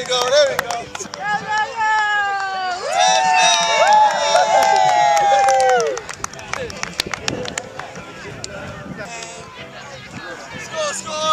we go. There we go. Go, go, go! Score, score.